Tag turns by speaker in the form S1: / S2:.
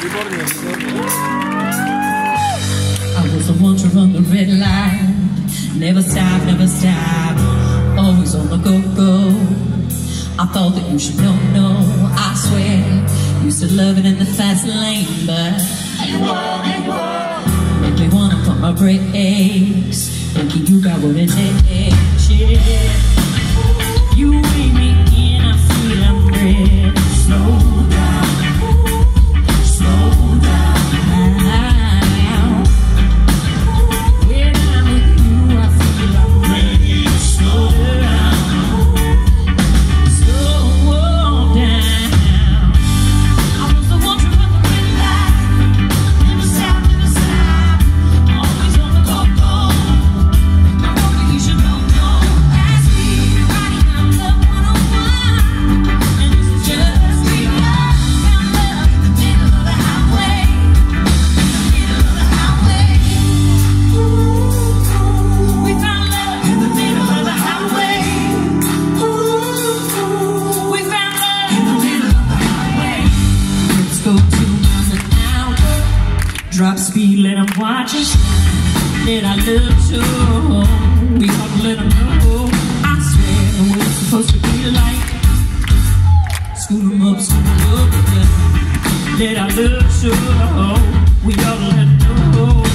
S1: I was the one to run the red light. Never stop, never stop. Always on the go go. I thought that you should know, no. I swear, used to love it in the fast lane, but you were, you were. Make me wanna pump my brakes. Thinking you got what it takes, yeah. Drop speed, let 'em watch us. Let our love show. We ought to let 'em know. I swear we're supposed to be like. Scoot 'em up, scoot 'em up. Let our love show. We ought to let 'em